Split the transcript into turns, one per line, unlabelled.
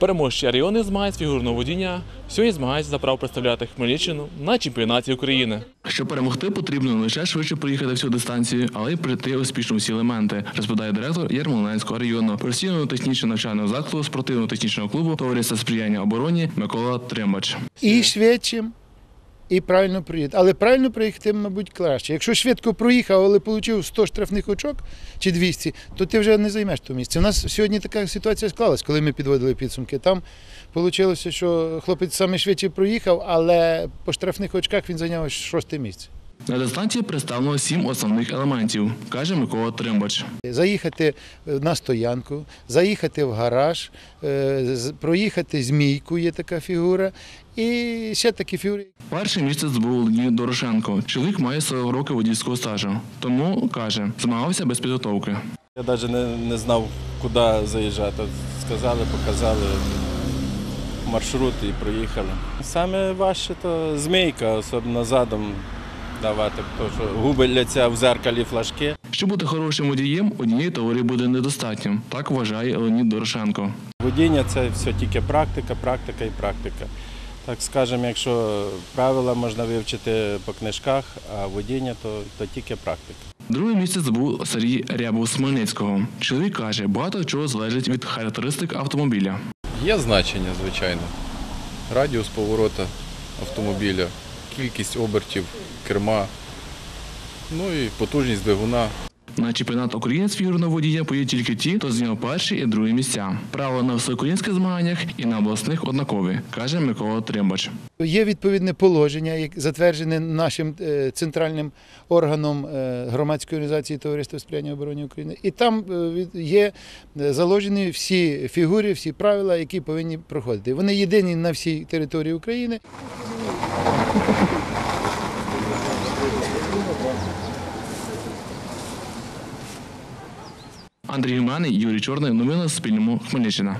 Переможці Аріони змагань з фігурного водіння сьогодні змагаються за право представляти Хмельниччину на чемпіонаті України. Щоб перемогти, потрібно не лише швидше проїхати всю дистанцію, але й пройти успішно всі елементи, розповідає директор Ярмолинського району професійного технічного навчального закладу спортивно-технічного клубу товариства сприяння обороні Микола Тримбач.
і швидше, і правильно проїхати. Але правильно проїхати, мабуть, краще. Якщо швидко проїхав, але отримав 100 штрафних очок чи 200, то ти вже не займеш то місце. У нас сьогодні така ситуація склалась, коли ми підводили підсумки. Там вийшло, що хлопець саме швидше проїхав, але по штрафних очках він зайняв шосте місце.
На дистанції представлено сім основних елементів, каже Микола Тримбач.
Заїхати е, на стоянку, заїхати в гараж, е, проїхати змійку, є така фігура, і ще такі фігури.
Перше місце здобув Леонід Дорошенко. Чоловік має 40 років водійського стажу. Тому каже, змагався без підготовки.
Я навіть не, не знав, куди заїжджати. Сказали, показали маршрут і проїхали. Саме важче то змійка, особливо задом давати, тому що губляться в зеркалі флажки.
Щоб бути хорошим водієм, однієї теорії буде недостатньо. Так вважає Леонід Дорошенко.
Водіння це все тільки практика, практика і практика. Так скажемо, якщо правила можна вивчити по книжках, а водіння то, то тільки практика.
Друге місце здобув Сергій Рябов з Хмельницького. Чоловік каже, багато чого залежить від характеристик автомобіля.
Є значення, звичайно. Радіус поворота автомобіля, кількість обертів, керма, ну і потужність двигуна.
На чемпіонат України з фігурного водія поїдуть тільки ті, хто зайняв перші і другі місця. Право на всеукраїнських змаганнях і на обласних однакові, каже Микола Тримбач.
Є відповідне положення, як затверджене нашим е, центральним органом е, громадської організації Товариства сприяння обороні України. І там е, є заложені всі фігури, всі правила, які повинні проходити. Вони єдині на всій території України.
Андрій Гуменний, Юрій Чорний. Новини на Суспільному. Хмельниччина.